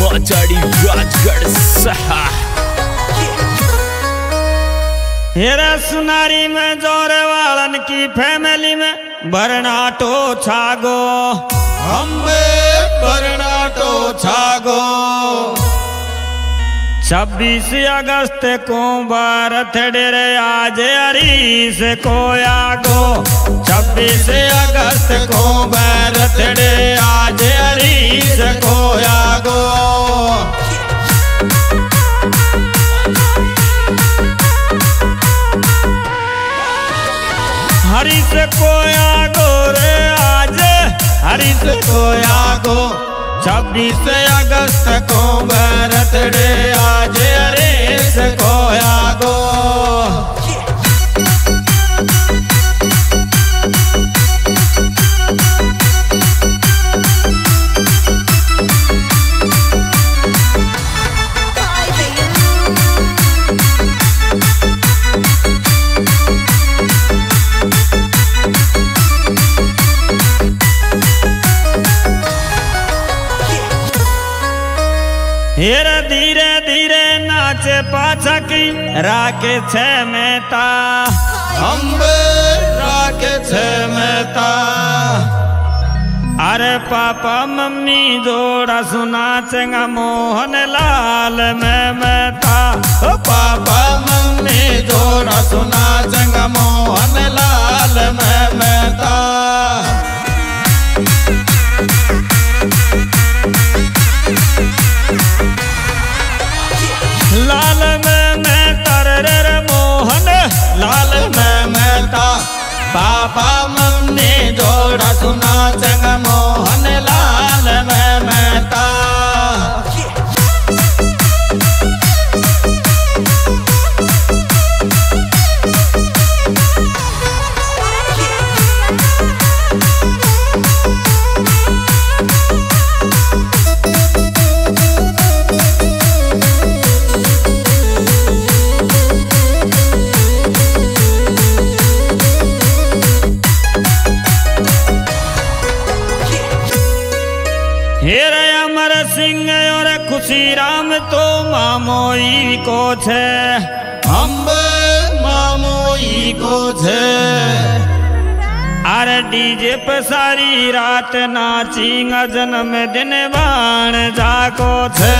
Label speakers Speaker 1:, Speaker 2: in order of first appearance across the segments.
Speaker 1: चाड़ी राजगढ़ सहा
Speaker 2: हेरा सुनारी में जोरे वालन की फैमिली में बरनाटो छागो।
Speaker 3: हम बरनाटो छागो।
Speaker 2: छब्बीस अगस्त को भारत डेरे आज हरीश को आगो।
Speaker 3: छब्बीस अगस्त को भारत डे आज हरीश को आगो।
Speaker 2: हरीश को आगो रे आज,
Speaker 3: हरीश को आगो। छब्बीस अगस्त को भारत डे आज अरे को आगो
Speaker 2: पाछकी राके छे मेहता।
Speaker 3: अम्बे राके छे मेहता।
Speaker 2: अरे पापा मम्मी जोड़ा सुना चंगा मोहन लाल में मेहता।
Speaker 3: ओ पापा मम्मी जोड़ा सुना जंग पापा ने जोड़ा सुना
Speaker 2: हेर अमर सिंह और खुशी राम तो मामोई को छे।
Speaker 3: अम्बे मामोई को छे।
Speaker 2: अरे डीजे पे सारी रात नाची जन्म दिन बाण जाको छे।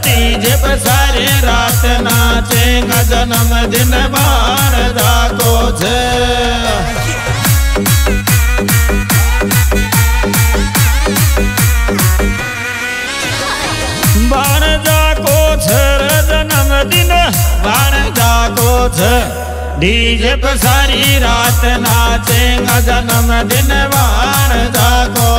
Speaker 3: डीजे पे सारी रात नाचे जन्म दिन बार जाको छे।
Speaker 2: दिन
Speaker 3: बाण का डीजे पे सारी रात नाचे जन्म दिन बार जाको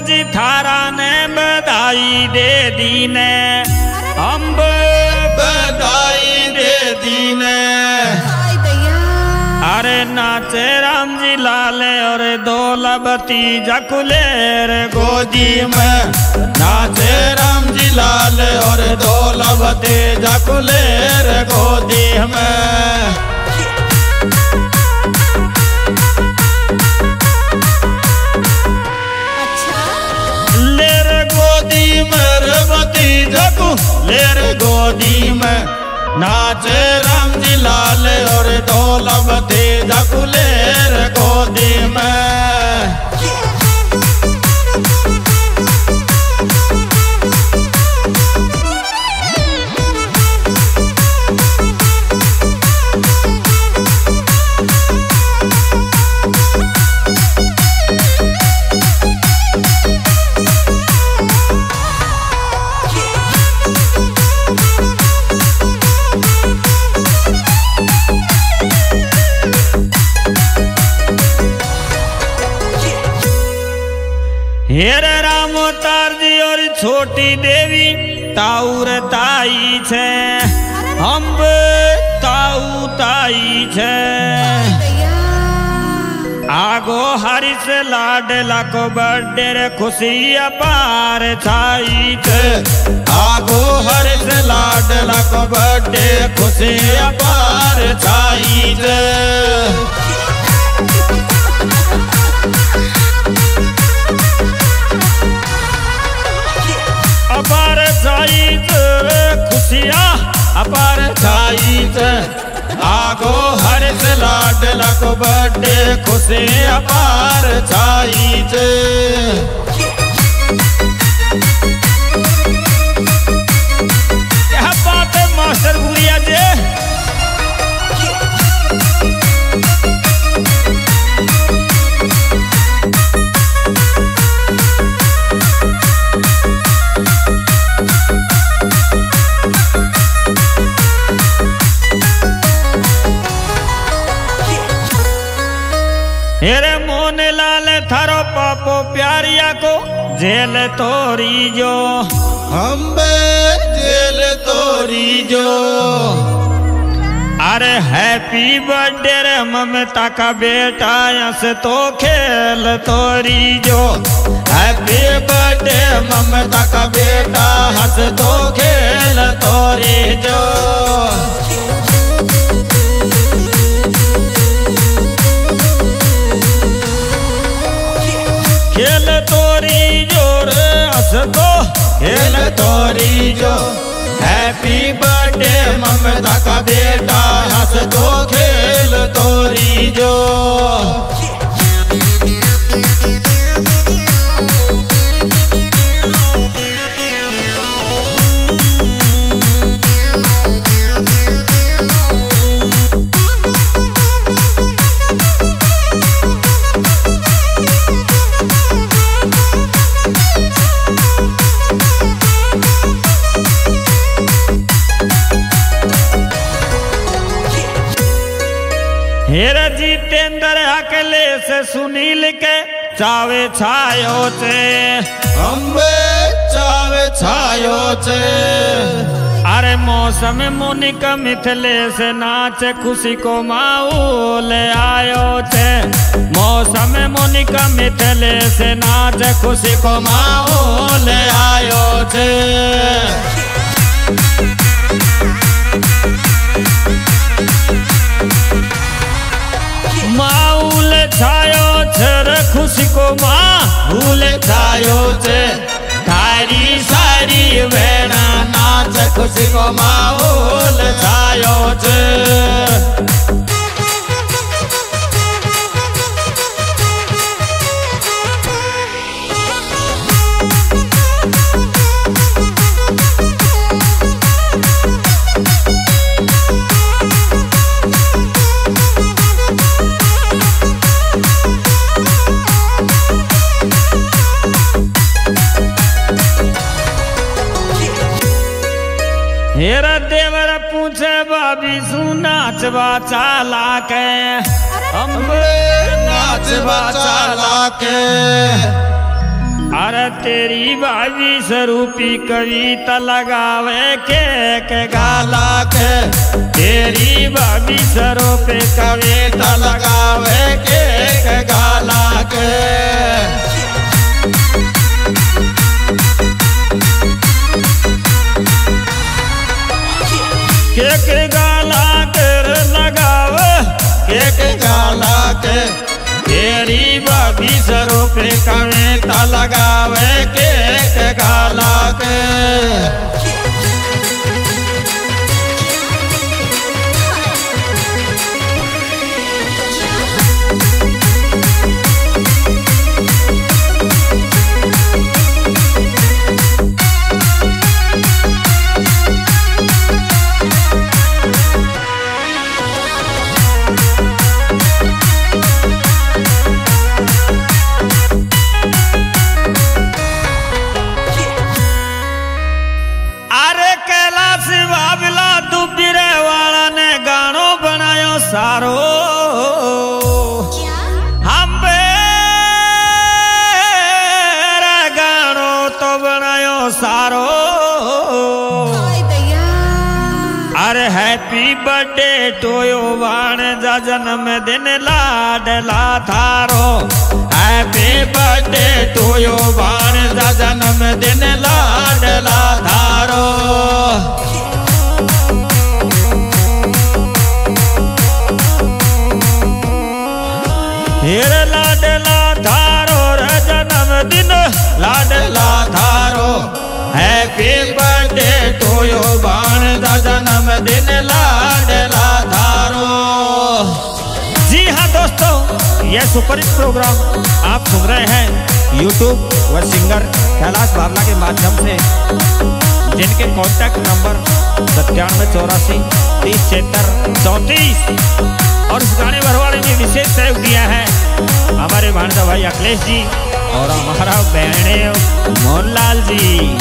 Speaker 2: जी थारा ने बधाई दे दी ने। अम्ब
Speaker 3: बधाई दे दीने
Speaker 2: अरे नाचे राम जी लाले और दौलबती जकुलेर
Speaker 3: गोदी में। नाचे राम जी लाल और दौलभते जकुलेर गोदी में। जगू लेर गोदी में नाचे राम जी लाल और दौलभते जकुलेर गोदी में।
Speaker 2: છોટી દેવી
Speaker 3: તાઉર તાઈ છે અંબ તાઉ તાઈ છે આગો હરીશ લાડલા કો બર્થડે રે ખુશી અપાર છાઈ છે
Speaker 4: આગો હરીશ લાડલા કો બર્થડે ખુશી અપાર છાઈ છે आगो हर
Speaker 3: लाडला को बड़े खुशी अपार छाई हेरे मोन लाल थारो पापो प्यारिया को जेल तोरी जो।
Speaker 4: हम्बे जेल तोरी जो।
Speaker 3: अरे हैप्पी बर्थडे रे ममता का बेटा यस तो खेल तोरी जो।
Speaker 4: हैप्पी बर्थडे ममता का बेटा हस तो खेल
Speaker 3: खेल तोरी जो।
Speaker 4: हैप्पी बर्थडे ममता का बेटा हंस दो खेल तोरी जो।
Speaker 3: से सुनील के चावे छायो चे
Speaker 4: अम्बे चावे छायो चे
Speaker 3: अरे मौसम मुनिक मिथले से नाचे खुशी को माऊल आयो चे मौसम मुनिक मिथले से नाचे खुशी को माऊल आयो छे। Thank you. છાયો છે ર ખુશીકોમાં ભૂલ
Speaker 4: છાયો છે તારી સારી વેણા નાચ ખુશીકોમાં ભૂલ છાયો છે
Speaker 3: बचाला के हमरे
Speaker 4: नाच बचाला के
Speaker 3: अरे तेरी बाजी स्वरूपी कविता लगावे के के गाला
Speaker 4: के
Speaker 3: तेरी बाजी सरो कविता
Speaker 4: लगावे
Speaker 3: के के गाला के के के
Speaker 4: गा बात।
Speaker 3: तेरी बाबी स्वरूप पे कमेता लगावे के गाला के बर्थडे टू वाण जा जन्मदिन लाडला थारो।
Speaker 4: हैप्पी बर्थडे टू वाण जा जन्मदिन लाडला थारो।
Speaker 3: जी हाँ दोस्तों, यह सुपरहिट प्रोग्राम आप सुन रहे हैं यूट्यूब व सिंगर कैलाश बाबला के माध्यम से, जिनके कॉन्टैक्ट नंबर सत्तानवे चौरासी, तीस छिहत्तर, चौंतीस, और इस गाने भरवाड़े में विशेष सहयोग दिया है। हमारे भांजा भाई अखिलेश जी और हमारा बहने मोहनलाल जी।